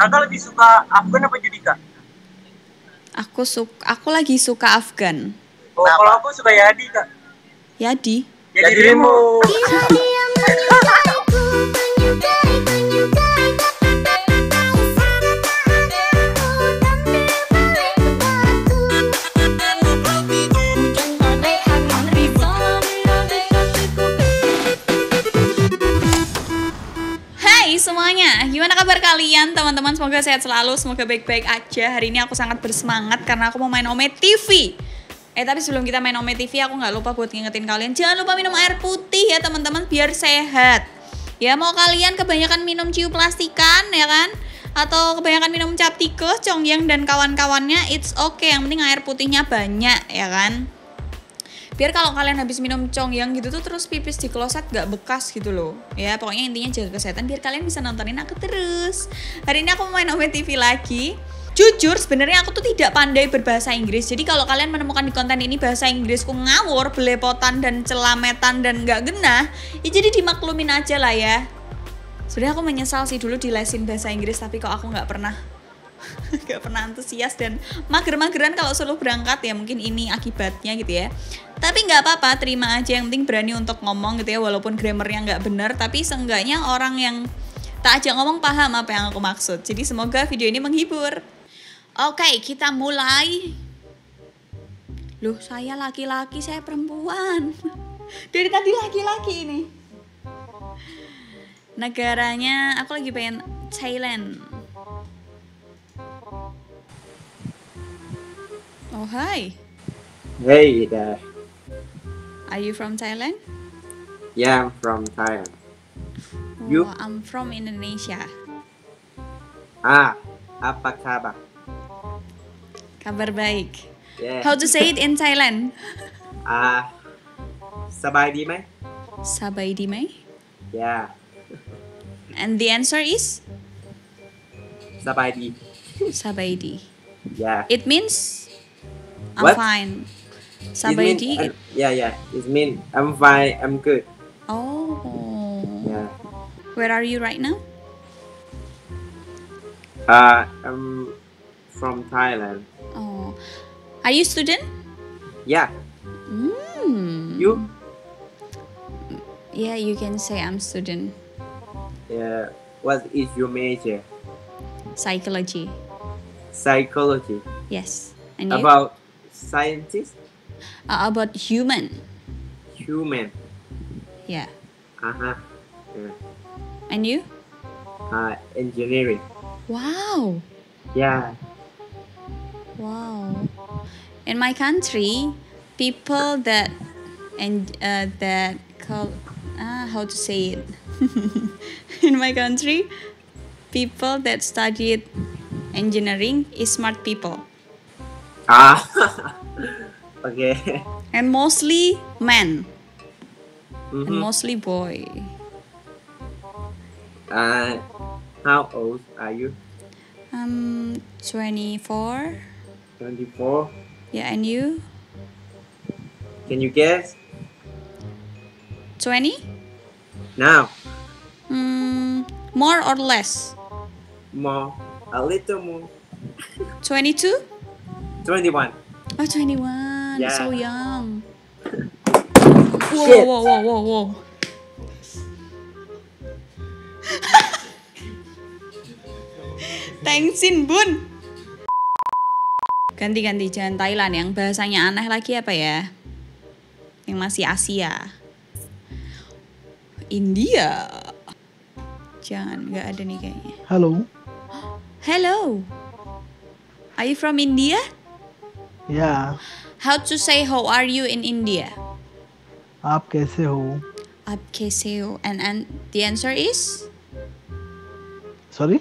Kakak lebih suka Afgan apa Judika? Aku suka aku lagi suka Afgan. Oh, kalau aku suka Yadi kak. Yadi. Ya dirimu. Hai gimana kabar kalian teman-teman? Semoga sehat selalu, semoga baik-baik aja. Hari ini aku sangat bersemangat karena aku mau main Ome TV. Eh tapi sebelum kita main Ome TV, aku nggak lupa buat ngingetin kalian jangan lupa minum air putih ya teman-teman biar sehat. Ya mau kalian kebanyakan minum ciu plastikan ya kan? Atau kebanyakan minum cap tikus, congyang dan kawan-kawannya, it's okay. Yang penting air putihnya banyak ya kan? Biar kalau kalian habis minum congyang gitu tuh terus pipis di kloset gak bekas gitu loh. Ya pokoknya intinya jaga kesehatan biar kalian bisa nontonin aku terus. Hari ini aku mau main Ome TV lagi. Jujur sebenarnya aku tuh tidak pandai berbahasa Inggris. Jadi kalau kalian menemukan di konten ini bahasa Inggrisku ngawur belepotan dan celametan dan gak genah ya jadi dimaklumin aja lah ya. Sebenarnya aku menyesal sih dulu dilesin bahasa Inggris tapi kok aku nggak pernah gak pernah antusias dan mager-mageran kalau suruh berangkat ya mungkin ini akibatnya gitu ya. Tapi nggak apa-apa terima aja. Yang penting berani untuk ngomong gitu ya walaupun grammarnya nggak benar tapi seenggaknya orang yang tak aja ngomong paham apa yang aku maksud. Jadi semoga video ini menghibur. Oke kita mulai. Loh saya laki-laki saya perempuan. Dari tadi laki-laki ini. Negaranya aku lagi pengen Thailand Oh, hi. Hey there. Are you from Thailand? Yeah, I'm from Thailand. Oh, you? I'm from Indonesia. Ah, apa kabar? Kabar baik. Yeah. How to say it in Thailand? Ah, sabai di mai? Sabai di mai? Yeah. And the answer is? Sabai di. Sabai di. Yeah. It means I'm What? fine. It Sabay mean- di. uh, Yeah yeah It mean I'm fine I'm good oh. Yeah Where are you right now? Uh I'm from Thailand Oh. Are you student? Yeah Hmm. You Yeah, you can say I'm student. Yeah What is your major Psychology. Psychology Yes. And? About scientist Uh, about human. Human Yeah. Uh-huh yeah. And you? uh, Engineering Wow. Yeah Wow. In my country, people that and uh, that call ah how to say it. In my country, people that studied engineering is smart people Ah Okay and mostly men and Mhm. mostly boy. Uh, how old are you? I'm 24. 24. Yeah, and you? Can you guess? 20? Now, Hmm, more or less? more, a little more. 22? 21. Oh, 21. Yeah. So young. Whoa, Shit. whoa, whoa, whoa, whoa. Thanksin, Bun. Ganti-ganti jangan Thailand yang bahasanya aneh lagi apa ya? Yang masih Asia. India. Jangan, nggak ada nih kayaknya. Hello. Hello. Are you from India? Yeah. How to say how are you in India? आप कैसे हो? आप कैसे हो? And and the answer is Sorry?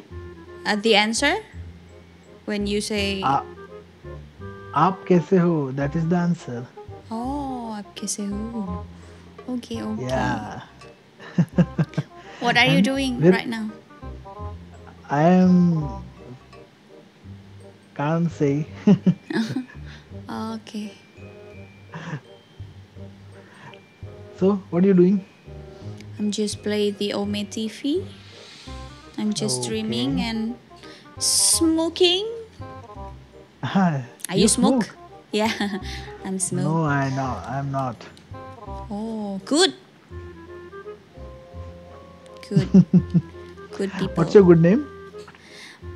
uh, the answer when you say आ, आप कैसे हो? That is the answer. oh आप कैसे हो? Okay, okay. Yeah. What are you And doing where- right now? I am. Can't say. Oh, okay. so, what are you doing? I'm just play the Ome TV. I'm just streaming Okay. and Smoking? Are Are you, smoke? Yeah, I'm smoke. No, I know. I'm not. Oh, good. Good. good people. What's your good name?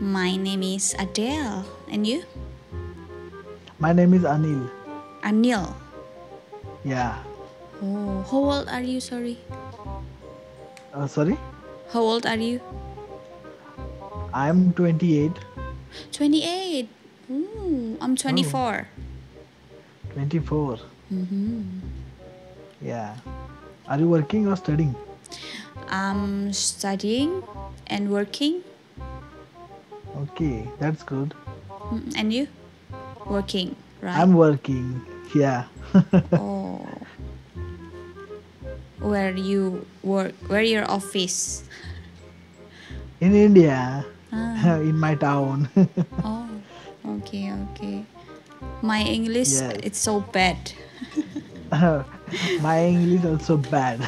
My name is Adele. And you? My name is Anil. Anil. Yeah. Oh, how old are you? Sorry. Uh, sorry? How old are you? I'm 28. 28. Ooh, I'm 24. 24. Mm-hmm. Yeah. Are you working or studying? I'm studying and working. Okay, that's good. Mm, And you? Working, right? I'm working. Yeah. oh. Where you work? Where your office? In India, Ah. in my town. Oh, okay, okay. My English Yes. it's so bad. my English also bad.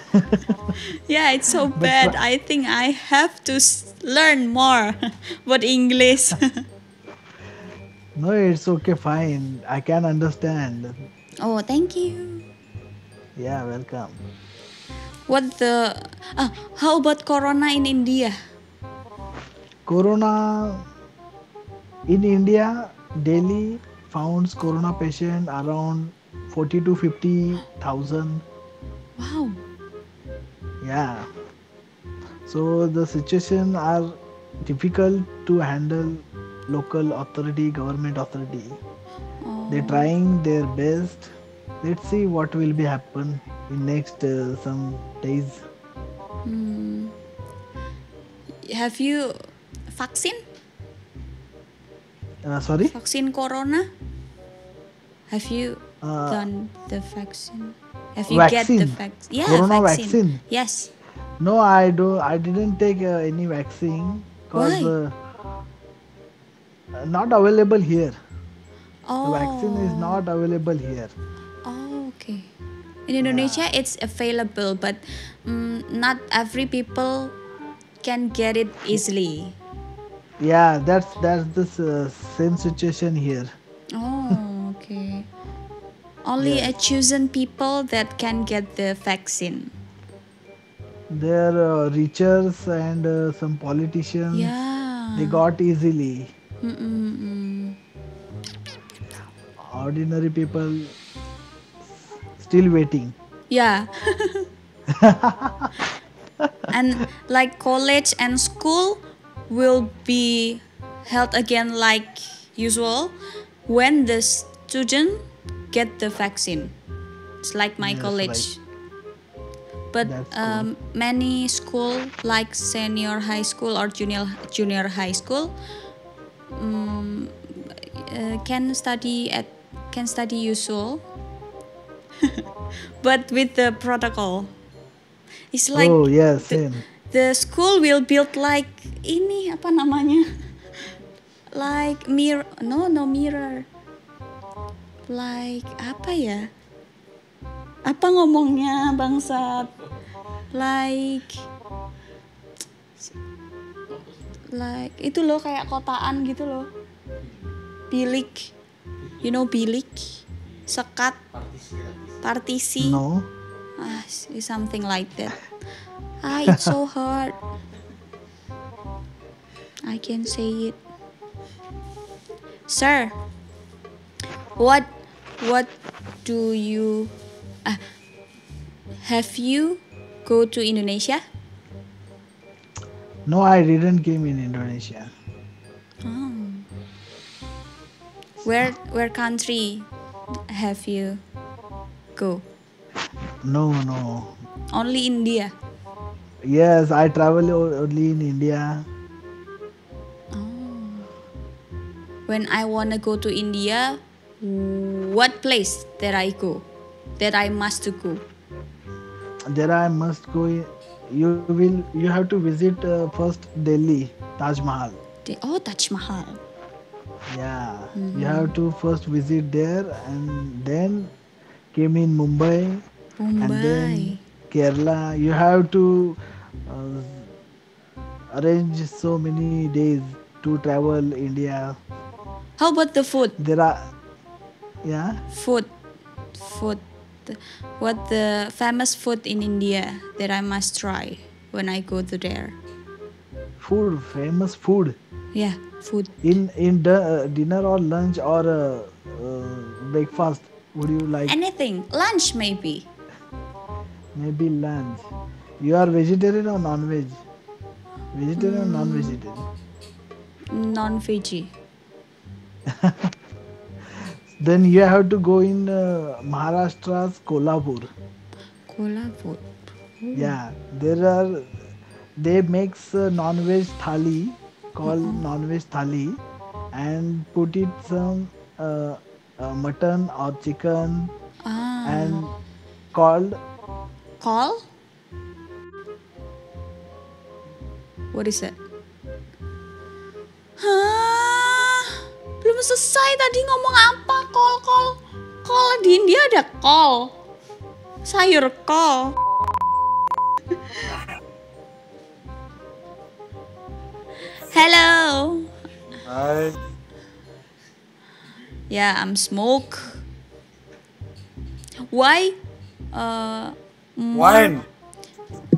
Yeah, it's so bad. I think I have to learn more about English. No, it's okay, fine. I can understand. oh, thank you. Yeah, welcome. What the? Ah, how about Corona in India? Corona in India, Delhi founds Corona patient around 40 to 50 thousand. Wow. Yeah. So the situation are difficult to handle local authority, government authority. Oh. They're trying their best. Let's see what will be happen in next uh, some days. Hmm. Have you vaccine? Uh, sorry. Vaksin Corona? Have you Uh, done the vaccine? Have you get the vaccine? vaccine? Yeah, Corona vaccine. vaccine? Yes. No, I do. I didn't take uh, any vaccine because Why? uh, not available here. Oh. The vaccine is not available here. Oh, okay. In Indonesia, it's available, but mm, not every people can get it easily. Yeah, that's that's the uh, same situation here. Oh, okay. Only a chosen people that can get the vaccine. There are uh, riches and uh, some politicians. Yeah. They got easily. Mm-mm-mm. Ordinary people still waiting. Yeah. and like college and school will be held again like usual when the student get the vaccine. It's like my Yes, college. But That's cool. um, many school like senior high school or junior junior high school um, uh, can study at can study usual. But with the protocol. It's like oh yes, the, same. the school will build like ini apa namanya? Like mirror no no mirror. Like apa ya? Apa ngomongnya bangsat like like itu loh kayak kotaan gitu loh bilik you know bilik sekat partisi No. Ah, something like that. Ah, it's so hard. I can say it. Sir, what what do you ah, have you go to Indonesia? No, I didn't came in Indonesia. Oh. Where where country have you go? No, no. Only India. Yes, I travel only in India. Oh. When I wanna go to India, what place that I go? That I must to go? That I must go. You will. You have to visit uh, first Delhi, Taj Mahal. Oh, Taj Mahal. Yeah, you have to first visit there, and then came in Mumbai, and Mumbai. then Kerala. You have to uh, arrange so many days to travel India. How about the food? There are, yeah, Food, food. What the famous food in India that I must try when I go to there? food, famous food. Yeah, food. In in the uh, dinner or lunch or uh, uh, breakfast, would you like Anything. Lunch maybe. maybe lunch? You are vegetarian or non-veg? Vegetarian or non-vegetarian? Non-veggie. Then you have to go in uh, Maharashtra's Kolhapur. Kolhapur. Yeah, there are they makes a non-veg thali called non-veg thali and put it some uh, uh, mutton or chicken Ah. and called Call? What is it? Hah? Belum selesai tadi ngomong apa? Kol, kol. Kol di India ada kol. Sayur kol. Hello. Hai. Yeah, I'm smoke. Why? Uh, Wine.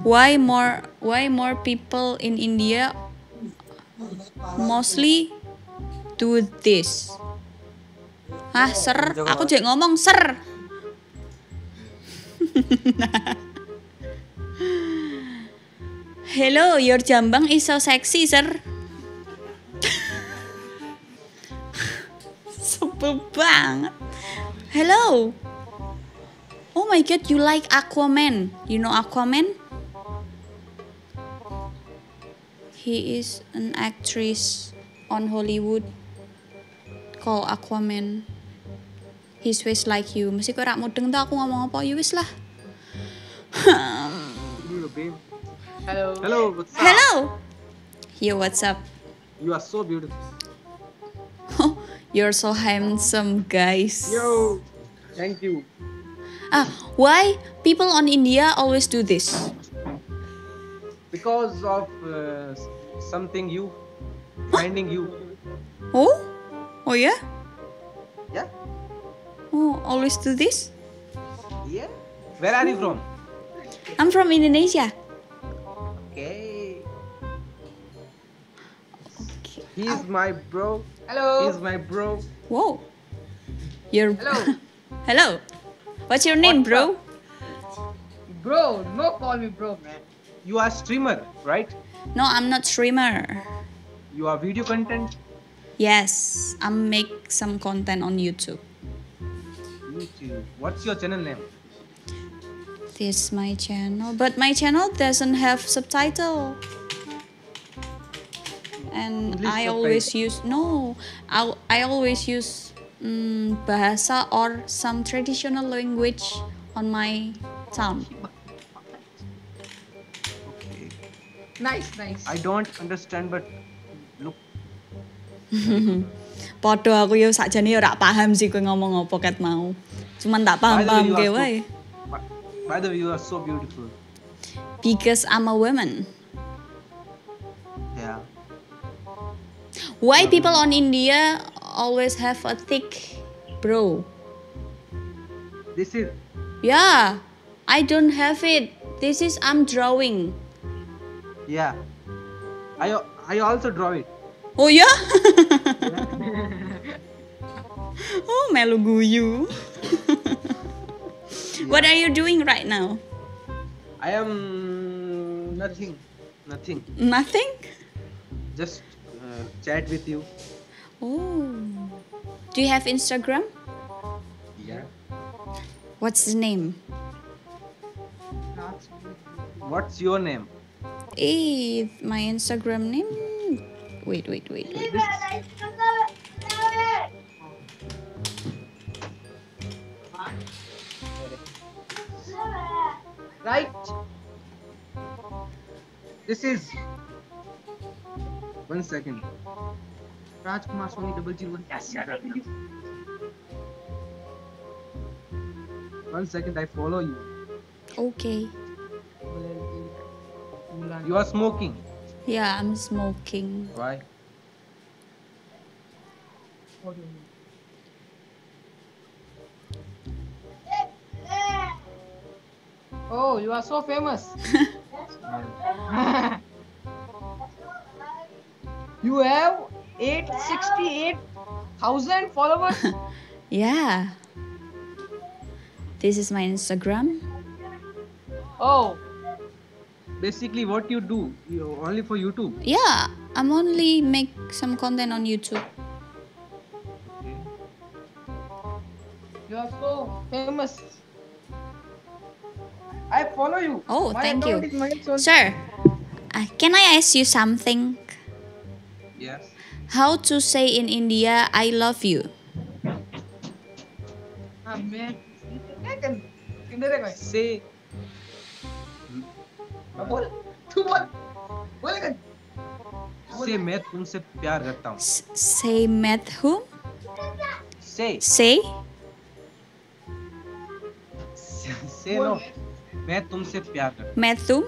why more why more people in India mostly do this? Hah, ser? Aku jadi ngomong ser. Hello, your jambang is so sexy, sir. Sebel banget. Hello. Oh my god, you like Aquaman. You know Aquaman? He is an actress on Hollywood called Aquaman. His face like you. Mesti kok rak mudeng tuh aku ngomong apa? Ya wis lah. Hello. Hello, what's up? Hello. Yo, what's up? You are so beautiful. You're so handsome, guys. Yo, thank you. Ah, why people on India always do this? Because of uh, something you finding you. Oh? Oh yeah? Yeah. Oh, always do this? Yeah. Where are you from? I'm from Indonesia. Okay. Okay. He's my bro. Hello. He's my bro. Whoa. You're Hello. Hello. What's your name, bro? Bro, no call me bro, man. You are streamer, right? No, I'm not streamer. You are video content. Yes, I make some content on YouTube. YouTube. What's your channel name? This is my channel, but my channel doesn't have subtitle. And English I always use no, I I always use mm, bahasa or some traditional language on my sound. Okay. Nice, nice. I don't understand, but look. Podo aku yo sakjane yo ora paham sih kowe ngomong apa ket mau. Cuman tak paham-paham ke wae. By, the way, you are so beautiful. Because I'm a woman. Yeah. Why people on India always have a thick bro? This is Yeah, I don't have it. This is I'm drawing. yeah. I I also draw it. Oh ya? oh melu guyu. What are you doing right now? I am nothing, nothing. Nothing. Just uh, chat with you. Oh. Do you have Instagram? Yeah. What's the name? What's your name? Eh, my Instagram name. Wait, wait, wait, wait. right. This is. One second. Rajkumar Sony double zero one. Yes, yeah, One second. I follow you. Okay. You are smoking. Yeah, I'm smoking. Why? What do you mean? Oh, you are so famous. you have 868,000 followers. Yeah. This is my Instagram. Oh, basically what you do you, only for youtube? Yeah i'm only make some content on youtube. You are so famous. I follow you. Oh my thank you. sir uh, can i ask you something? Yes. How to say in india i love you ah, Say. से मैं तुमसे प्यार करता हूँ। से मैं हूँ? से। से? से नो मैं तुमसे प्यार करता मैं तुम?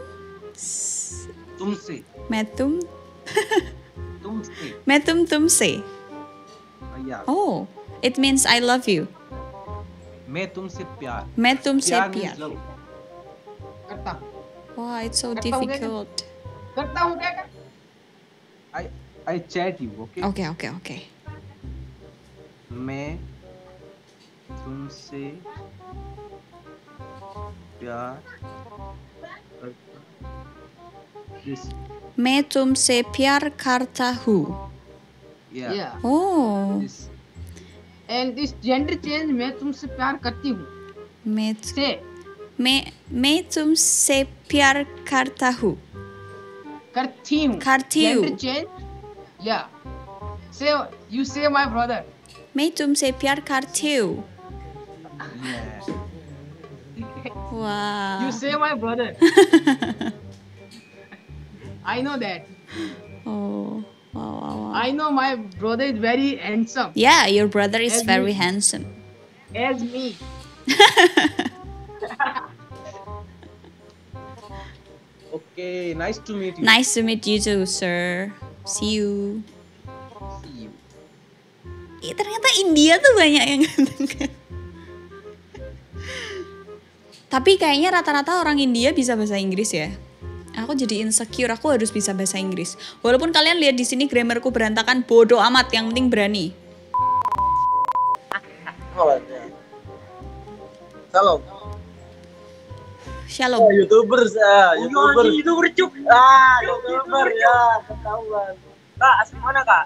तुमसे। मैं तुम? तुमसे। मैं तुम तुमसे। It means I love you मैं तुमसे प्यार। मैं तुमसे प्यार, प्यार। करता हूँ। Wow, it's so Kata difficult. करता हूँ क्या कर I I chat you. Okay. Okay, okay, okay. मैं तुमसे प्यार करता मैं तुमसे प्यार करता हूँ. yeah, yeah Oh, this and this gender change मैं तुमसे प्यार करती हूँ मैं say मैं मैं तुमसे प्यार करता हूँ. करती हूँ करती हूँ. gender change yeah say you say my brother मैं तुमसे प्यार करती हूँ. yeah Wow. you say my brother I know that Oh, wow, wow, wow. I know my brother is very handsome Yeah, your brother is As very me. handsome. as me okay nice to meet you Nice to meet you too, sir. See you. See you. Ih, ternyata India tuh banyak yang ganteng. Tapi kayaknya rata-rata orang India bisa bahasa Inggris ya. Aku jadi insecure, aku harus bisa bahasa Inggris. Walaupun kalian lihat di sini grammarku berantakan, bodoh amat, yang penting berani. Salam. Shalom. Oh, YouTubers, ah, YouTuber. YouTuber cuk. Ah, YouTuber ya, ketahuan. Kak, asli mana, Kak?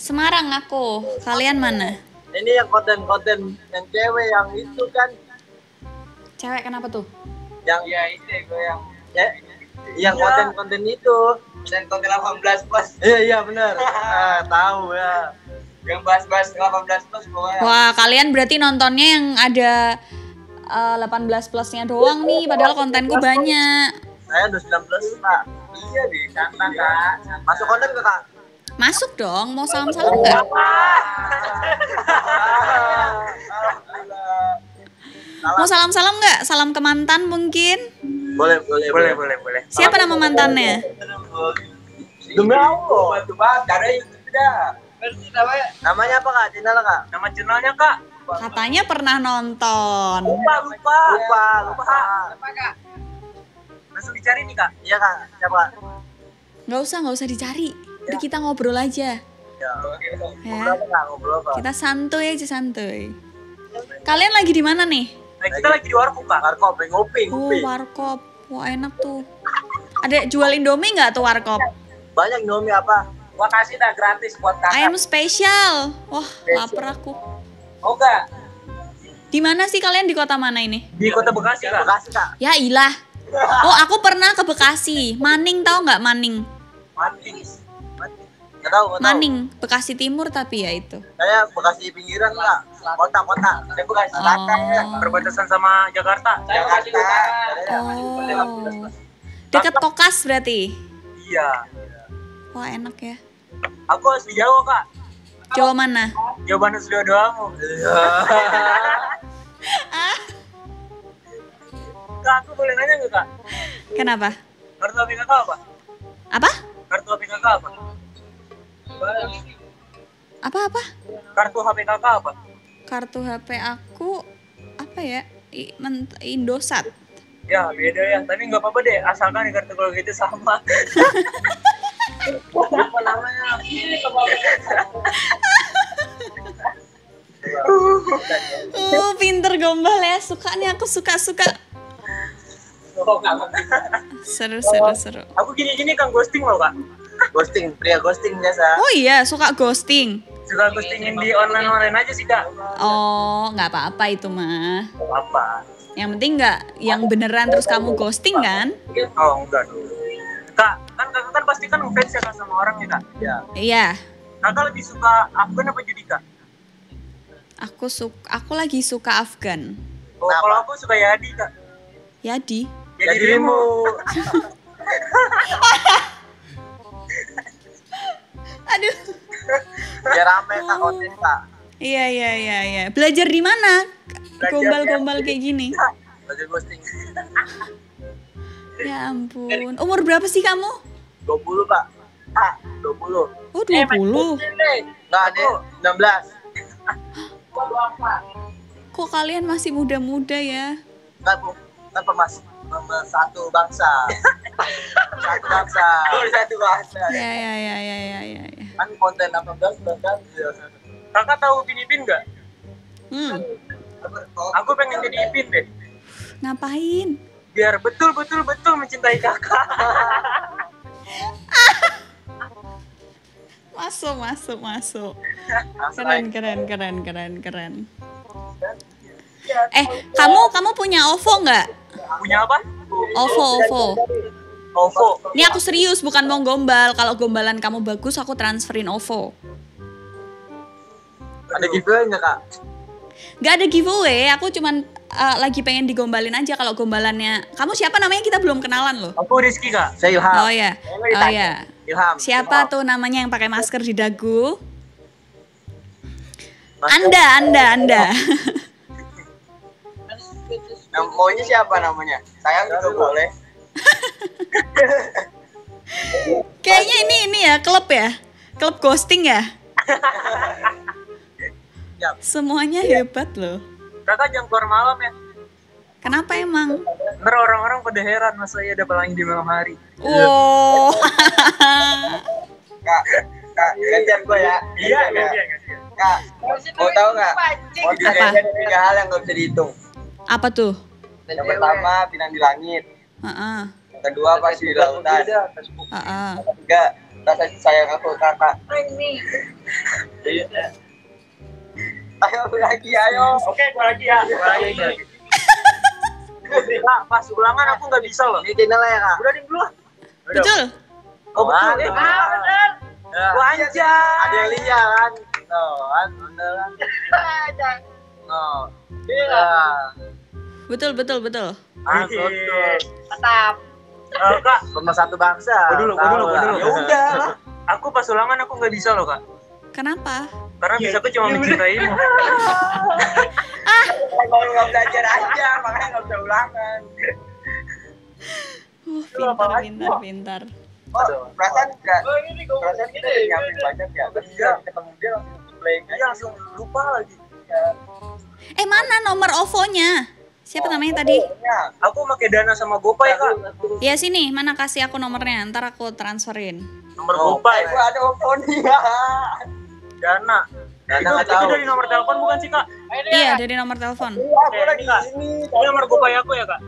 Semarang aku. Kalian mana? Ini yang konten-konten yang cewek yang itu kan Cewek kenapa tuh? yang ya itu gue yang ya, yang konten-konten itu dan konten 18 plus. Iya, iya benar. ah, tahu ya. Yang bahas-bahas 18 plus pokoknya. Wah, kalian berarti nontonnya yang ada eh, 18 plusnya doang nih, padahal kontenku banyak. Saya udah 19, Pak. Iya, di santai, Kak. Masuk konten ke Kak? Masuk dong, mau salam-salam nggak? Mau salam-salam nggak? Salam ke mantan mungkin? Boleh, boleh, boleh, boleh, boleh. Siapa nama mantannya? Demi Allah. Bantu banget, ada YouTube dah. Namanya apa kak? Channel kak? Nama channelnya kak? Katanya pernah nonton. Lupa, lupa. Lupa, lupa. Lupa kak. Langsung dicari nih kak? Iya kak. Siapa? Nggak usah, nggak usah dicari. Udah kita ngobrol aja. Ya. Ya. Ngobrol apa kak? Ngobrol apa? Kita santuy aja santuy. Kalian lagi di mana nih? Nah, kita lagi di warkop kak. Warkop, ngopi, Oh, ngopi. warkop. Wah, enak tuh. Ada jual Indomie nggak tuh warkop? Banyak Indomie apa? Gua kasih dah gratis buat kakak. Ayam spesial. Wah, lapar aku. Oh kak? Di mana sih kalian di kota mana ini? Di kota Bekasi kak. Bekasi kak. Ya ilah. Oh, aku pernah ke Bekasi. Maning tahu nggak Maning? Maning. Maning. Gak tau, gak tau. Maning, Bekasi Timur tapi ya itu. Saya Bekasi pinggiran kak. Kota-kota. Saya Bekasi Selatan ya. Oh. Berbatasan sama Jakarta. Jakarta. Oh. Deket Tokas berarti. Iya. Wah, enak ya. Aku asli Jawa kak. Jawa mana? Jawabannya sudah doamu. Kak, aku boleh nanya nggak kak? Kenapa? Kartu HP kakak apa? Apa? Kartu HP kakak apa? Apa-apa? Kartu HP kakak apa? Kartu HP aku apa ya? I- men- Indosat. Ya beda ya, tapi nggak apa-apa deh, asalkan kartu kalau gitu sama. apa namanya? Uh, pinter gombal ya. Suka nih aku suka-suka. Seru, seru, seru. Aku gini-gini kan ghosting loh kak. Ghosting, pria ghosting biasa. Oh iya, suka ghosting. Suka ghostingin di online online aja sih kak. Oh, nggak apa-apa itu mah. Apa? Yang penting nggak yang beneran terus kamu ghosting kan? Oh enggak dong. Pasti kan ngefans ya kak sama orang ya kak. Ya. Iya. Kakak lebih suka Afgan apa Judika? Aku suka aku lagi suka Afgan. Oh, kalau aku suka Yadi kak. Yadi. Ya, dirimu. Aduh. Biar rame kak konten kak. Iya iya iya iya. Belajar di mana? Gombal-gombal kayak gini. Belajar ghosting. Ya ampun. Umur berapa sih kamu? 20 kak. Ah, 20. Oh 20. Enggak, nih 16. Kok kalian masih muda-muda ya? Enggak, Bu. Kan pemas satu bangsa. satu bangsa. Satu bangsa. Ya ya ya ya ya ya. ya. Kan konten 18 bahkan. Kakak tahu Upin Ipin enggak? Hmm. Aku pengen jadi Ipin deh. Ngapain? Biar betul-betul betul mencintai kakak. Masuk masuk masuk. Keren keren keren keren keren. Eh, kamu kamu punya OVO nggak? Punya apa? OVO OVO. OVO. Ini aku serius bukan mau gombal. Kalau gombalan kamu bagus aku transferin OVO. Ada giveaway enggak, Kak? Gak ada giveaway, aku cuman uh, lagi pengen digombalin aja kalau gombalannya. Kamu siapa namanya kita belum kenalan loh. Aku Rizky, Kak. Saya Ilham. Oh ya. Oh ya. Ilham. Siapa tuh namanya yang pakai masker di dagu? Anda, Anda, Anda. Maunya siapa namanya? Sayang juga boleh. Kayaknya ini ini ya klub ya. Klub ghosting ya. Siap. Semuanya hebat loh. Kakak jangan keluar malam ya. Kenapa emang? Ntar orang-orang pada heran masa iya ada pelangi di malam hari. Wow. Kak, kak, gantian gue ya. Iya, gantian, gantian. Kak, mau tahu nggak? Motivasi ada tiga hal yang nggak bisa dihitung. Apa tuh? Yang pertama, bintang di langit. Heeh. Yang kedua, pasti di lautan. Heeh. Yang ketiga, rasa sayang aku ke kakak. Iya. Ayo lagi, ayo. Oke, gua lagi ya. Gua lagi. gua lagi. Kak, pas ulangan aku nggak bisa loh. Ini channel ya, Kak. Udah di dulu. Betul. Oh, betul. Eh, ah, bener. Gua anjay. Ada Lia kan. Tuh, kan bener kan. Oh. Iya. Betul, betul, betul. Ah, betul. Mantap. Oh, kak, satu bangsa. Gua dulu, gua dulu, gua dulu. Ya udah. Aku pas ulangan aku nggak bisa loh, Kak. Kenapa? Karena bisa aku cuma mencintaimu. ah, kalau nggak belajar aja, makanya nggak bisa ulangan. Uh, pintar, pintar, pintar. Oh, perasaan enggak? Perasaan kita udah nyampe banyak ya. Terus dia ketemu dia langsung play. Iya, langsung lupa lagi. Ya. Eh, mana nomor OVO-nya? Siapa namanya tadi? Ya, aku pakai dana sama GoPay, Kak. Ya sini, mana kasih aku nomornya, ntar aku transferin. Nomor GoPay. Aku ada OVO nih. Dana. Dana itu, itu dari nomor telepon bukan sih, Kak? Iya, dari nomor telepon. Aku lagi ini. Ini nomor GoPay aku ya, Kak?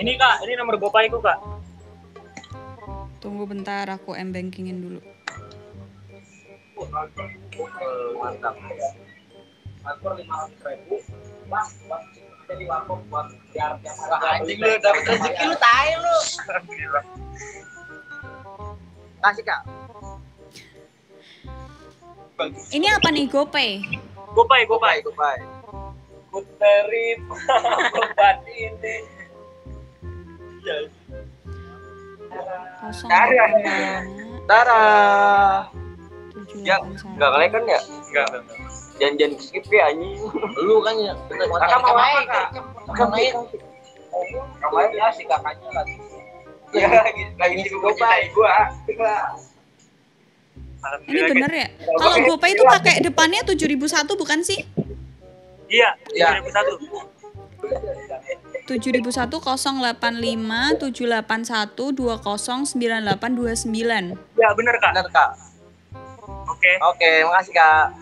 Ini kak, ini nomor gopay ku kak. Tunggu bentar, aku m-bankingin dulu. Mantap. Transfer lima ratus jadi wakaf buat biar tiap hari. Anjing lu dapat rezeki lu tai lu. Kasih kak. Ini apa nih, GoPay? Gopay, gopay, gopay. Kuterip obat ini. Kosong. Tara. Tara. Ya, enggak kalian kan ya? Enggak. Jangan-jangan skip ya anjing. Lu kan ya. Kakak mau apa kak? Kakak naik. kemarin ya si kakaknya lagi ya lagi lagi di gopay gua Ini bener ya? Kalau GoPay itu pakai depannya 7001 bukan sih? Iya, Iya. 2001. 7001 085 781 20 9829. Iya, bener Kak. bener kak Oke. oke makasih kak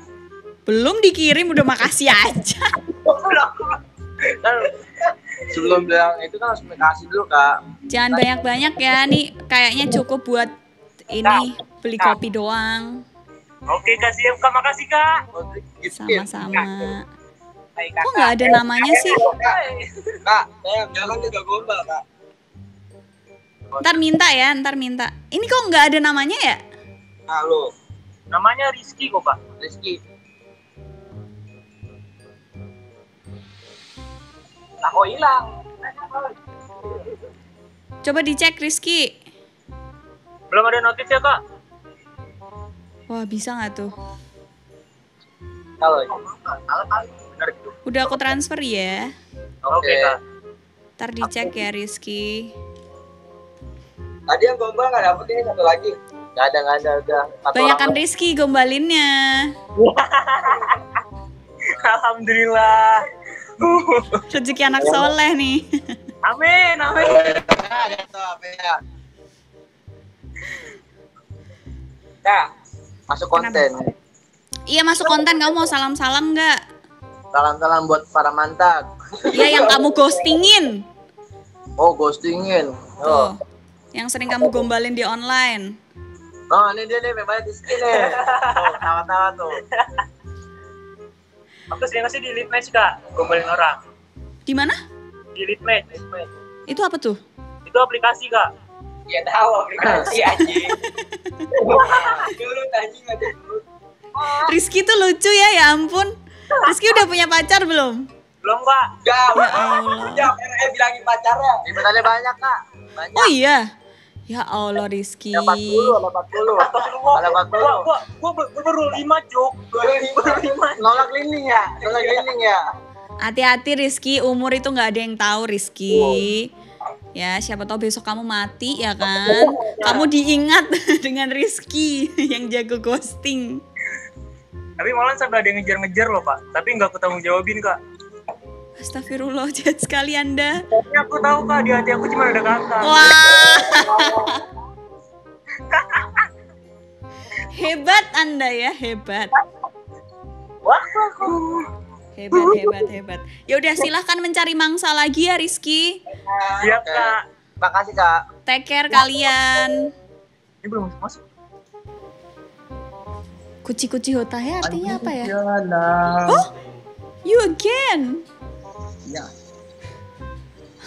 Belum dikirim udah makasih aja. kan sebelum bilang itu kan harus makasih dulu kak Jangan banyak-banyak ya. Nih kayaknya cukup buat ini beli kopi doang. Oke, Kak siap Kak. Makasih Kak. Sama-sama. Kok nggak ada namanya sih? kak saya jangan juga gombal kak Ntar minta ya, ntar minta. Ini kok nggak ada namanya ya? halo Namanya Rizky kok, Kak. Rizky aku hilang Coba dicek Rizky. Belum ada notif ya, Kak? Wah bisa nggak tuh? itu. Udah aku transfer ya. Oke, Kak. Ntar dicek ya Rizky. tadi yang gombal nggak dapet ini satu lagi nggak ada nggak ada udah satu Banyakan orang Rizky gombalinnya. Alhamdulillah. Rezeki anak soleh nih. Amin, amin. Nah, ya masuk konten. Iya masuk konten kamu mau salam-salam nggak? Salam-salam buat para mantan. Iya yang kamu ghostingin. Oh, ghostingin. Oh. Tuh. Yang sering kamu gombalin di online. Oh, ini dia nih, memangnya di sini nih. Oh, tawa-tawa tuh. Aku sering ngasih di lead match, Kak. Gombalin orang. Di mana? Di lead match. Itu apa tuh? Itu aplikasi, Kak. Ya tahu aplikasi anjing. Dulu anjing aja dulu. Rizky tuh lucu ya, ya ampun. Rizky udah punya pacar belum? Belum, Kak. Ya Allah. Udah, eh bilangin pacarnya. Sebenarnya banyak, Kak. Banyak. Oh iya. Ya Allah Rizky. Ada 40, ada 40. Ada 40. Gua, gua, gua, gua baru lima, Cuk. Baru lima. Nolak linding ya? Nolak linding ya? Hati-hati Rizky, umur itu nggak ada yang tahu Rizky. Ya, siapa tahu besok kamu mati ya kan? Kamu diingat dengan Rizky yang jago ghosting. Tapi malah sampai ada yang ngejar-ngejar loh, Pak. Tapi nggak aku tanggung jawabin, Kak. Astagfirullah, jahat sekali Anda. Tapi aku tahu, Kak. Di hati aku cuma ada kakak. Wah. hebat Anda ya, hebat. Wah, Hebat, hebat, hebat. Ya udah silahkan mencari mangsa lagi ya Rizky. Siap, Oke. Kak. Makasih, Kak. Take care kalian. Ini belum masuk. Kuci-kuci hotahe artinya apa ya? Oh, you again. Ya.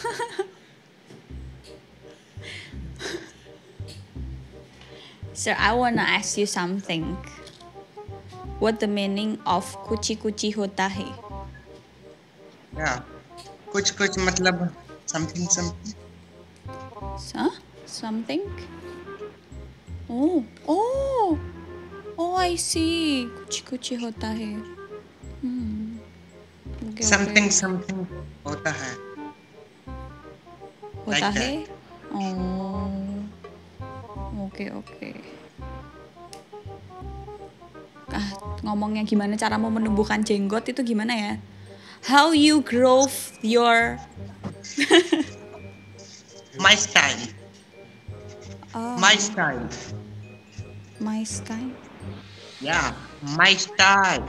Sir, I wanna ask you something. What the meaning of kuci-kuci hotahe? Ya. कुछ कुछ मतलब something something. Huh? Something? Oh, oh, oh, I see. Kuci-kuci hotahe. Hmm. Okay, Something okay. something होता है. like that. Hotahe? Oh. Oke, oke. Ah, ngomongnya gimana cara mau menumbuhkan jenggot itu gimana ya? How you grow your My style. oh, My style. my style? Yeah. My style.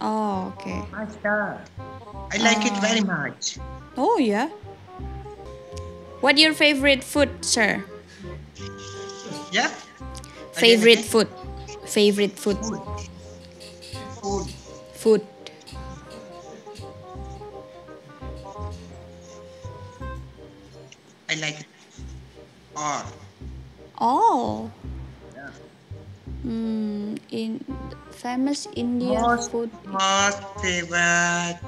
Oh, oke. My style. I like it Ah. very much. Oh yeah. What your favorite food, sir? Yeah. Favorite food. Favorite food. Food. Food. Food. I like it. Or Oh. Yeah. Hmm, in famous Indian Most- food. most favorite.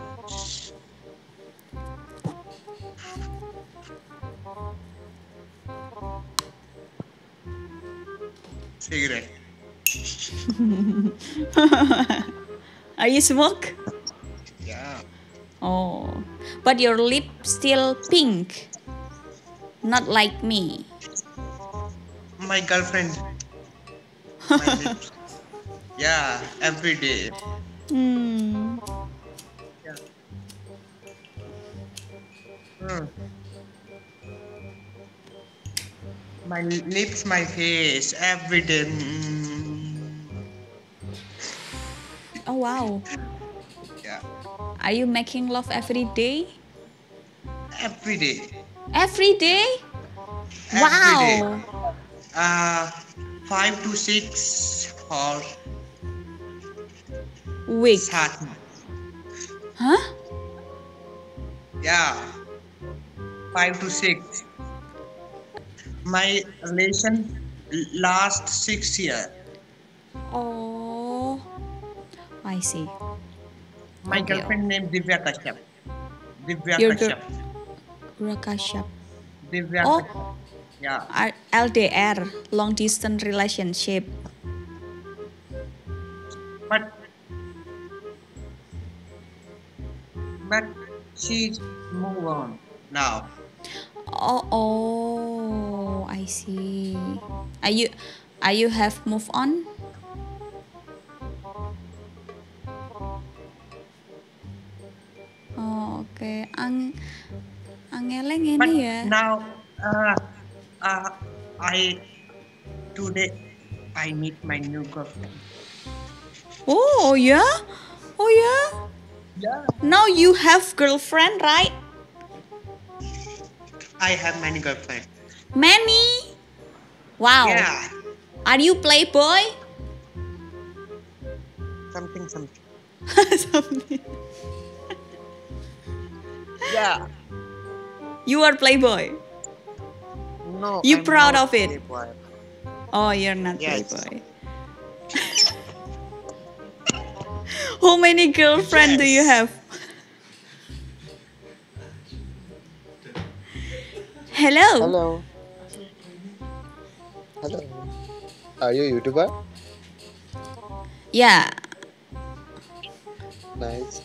Cigarette. Are you smoke? Yeah. Oh, but your lip still pink. Not like me. My girlfriend. My yeah, every day. Hmm. Hmm. My lips, my face, every day. Mm. Oh wow. Yeah, Are you making love every day? every day. Every day? Every day. Wow. Uh, five to six or Week. seven. Huh? Yeah, five to six. My relation last six year. Oh. I see. My Okay. girlfriend named Divya Kashyap. Divya Your Kashyap. Divya Oh. Kashyap. Yeah. R- LDR, long distance relationship. but but she's move on now Oh, oh, I see. Are you, are you have move on? Oh, oke. Ang, angeleng but ini ya. now uh, uh, i today i meet my new girlfriend Oh, ya? Oh ya? yeah Now you have girlfriend, right? i have many girlfriend Many. Wow. yeah Are you playboy? something something Something. yeah You are playboy. no You I'm proud not of it? playboy. Oh, you're not Yes. playboy. How many girlfriend do you have? Hello. Hello. Hello. Are you a YouTuber? Yeah. Nice.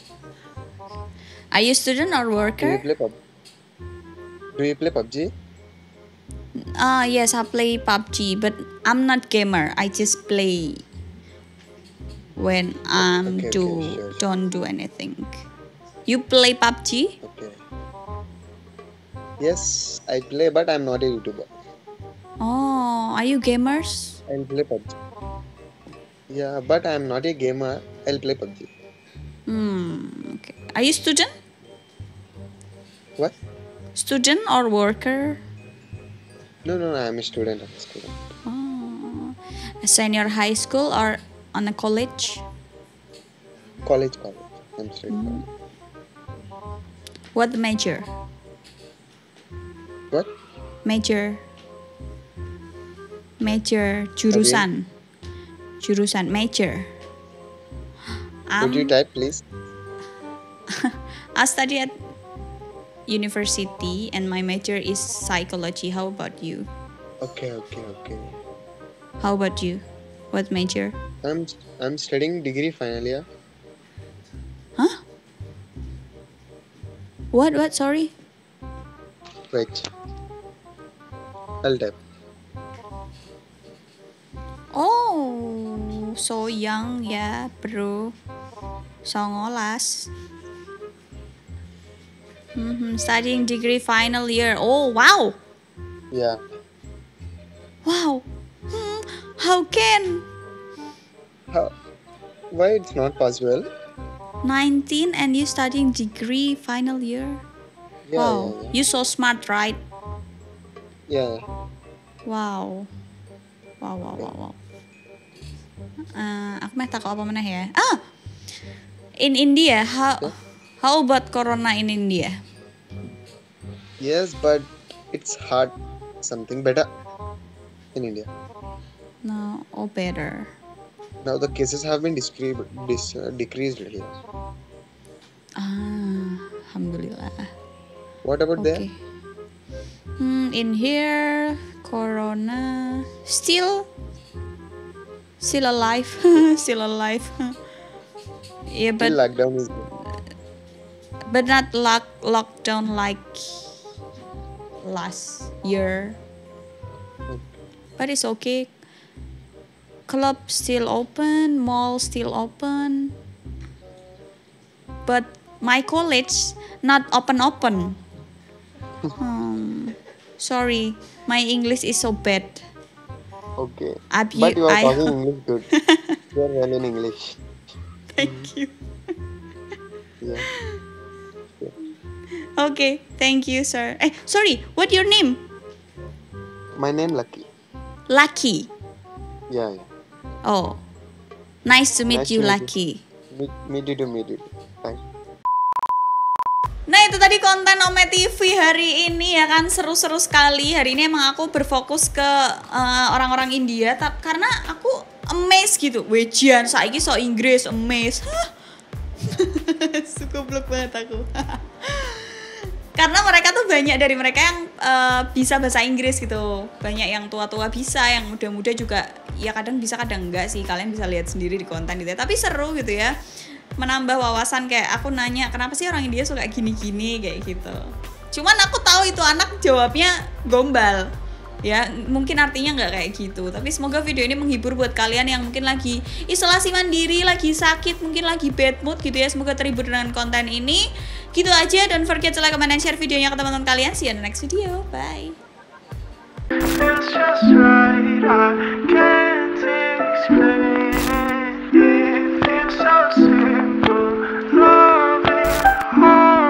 Are you student or worker? Do you play PUBG? Do you play PUBG? Ah, yes, I play PUBG, but I'm not gamer. I just play when I'm Okay, okay, do sure, sure. don't do anything. You play PUBG? Okay. Yes, I play, but I'm not a YouTuber. Oh, are you gamers? I'll play PUBG. Yeah, but I'm not a gamer. I'll play PUBG. Hmm. Okay. Are you student? What? Student or worker? No, no, no. I'm a student. I'm a student. Oh. A senior high school or on a college? College, college. I'm studying college. What major? What? Major. Major jurusan. Jurusan major. Could you Um, type, please? I study at university and my major is psychology. How about you? Okay, okay, okay. How about you? What major? I'm I'm studying degree final year. Huh? What? What? Sorry. Wait. I'll type. So young ya, bro. Songolas. Mhm, studying degree final year. Oh, wow. Yeah. Wow. Hmm, how can How? Why it's not possible? 19 and you studying degree final year? Yeah, wow. yeah, You so smart, right? yeah. Wow. Wow, wow, wow, wow. Eh, aku meh takut apa meneh ya? Ah, in India, how how about corona in India? Yes, but it's hard. Something better in India. No, or better. Now the cases have been discre- dis- uh, decreased here. Ah, alhamdulillah. What about there? Okay. Hmm, in here, corona still still alive, still alive. yeah, Still but lockdown is there. but not lock lockdown like last year. But it's okay. Club still open, mall still open. But my college not open open. Hmm, sorry, my English is so bad. Okay. But you are I- talking English good. you are well in English. Thank you. Yeah. Okay, thank you, sir. Eh, sorry, what your name? My name Lucky. Lucky. Yeah, yeah. Oh, nice to meet Nice you, to. Lucky. Meet, meet you to meet you. Nah itu tadi konten Ome TV hari ini ya kan seru-seru sekali. Hari ini emang aku berfokus ke eh, orang-orang India tap, Karena aku amazed gitu. Wejian, saiki so Inggris, amazed? Suka blok banget aku. Karena mereka tuh banyak dari mereka yang eh, bisa bahasa Inggris gitu. Banyak yang tua-tua bisa, yang muda-muda juga Ya kadang bisa, kadang enggak sih. Kalian bisa lihat sendiri di konten gitu ya. Tapi seru gitu ya menambah wawasan kayak aku nanya kenapa sih orang India suka gini-gini kayak gitu. Cuman aku tahu itu anak jawabnya gombal. Ya, mungkin artinya nggak kayak gitu. Tapi semoga video ini menghibur buat kalian yang mungkin lagi isolasi mandiri, lagi sakit, mungkin lagi bad mood gitu ya. Semoga terhibur dengan konten ini. Gitu aja. Don't forget to like, comment, and share videonya ke teman-teman kalian. See you in the next video. Bye.